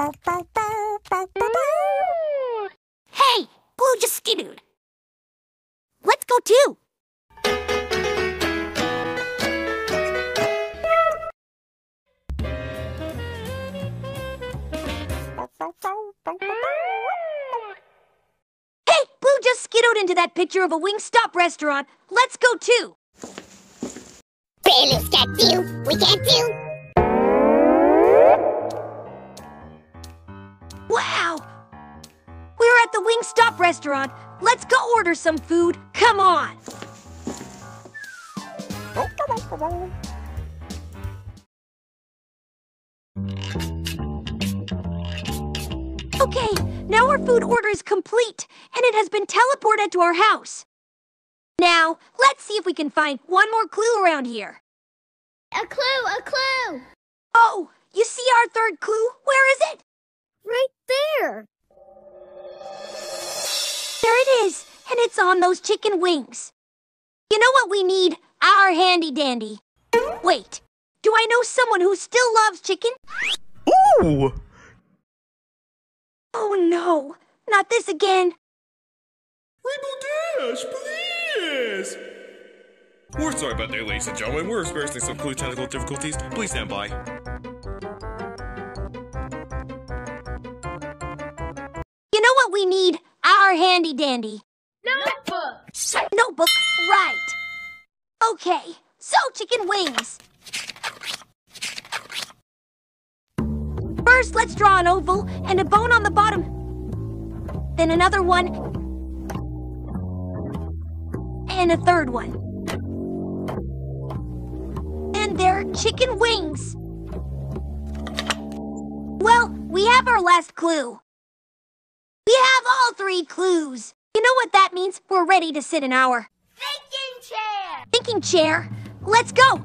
Hey, Blue just skidooed. Let's go too. Hey, Blue just skidooed into that picture of a Wingstop restaurant. Let's go too. Blue's got do, we can't do. Restaurant. Let's go order some food. Come on. Okay, now our food order is complete, and it has been teleported to our house. Now, let's see if we can find one more clue around here. A clue, a clue. Oh, you see our third clue? Where is it? Right there. There it's on those chicken wings. You know what we need? Our handy dandy. Wait, do I know someone who still loves chicken? Ooh! Oh no, not this again. Rainbow Dash, please! We're sorry about that, ladies and gentlemen. We're experiencing some clue technical difficulties. Please stand by. You know what we need? Our handy dandy. Notebook. Notebook, right. Okay, so chicken wings. First, let's draw an oval and a bone on the bottom. Then another one. And a third one. And they're chicken wings. Well, we have our last clue. We have all three clues. You know what that means? We're ready to sit an hour. Thinking chair. Thinking chair. Let's go.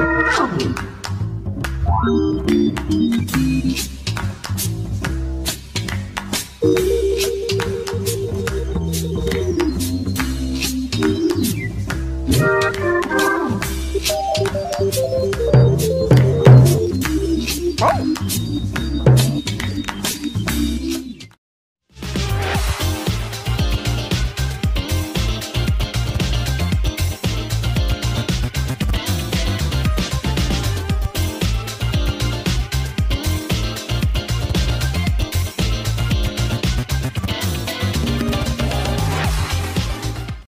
Thank you.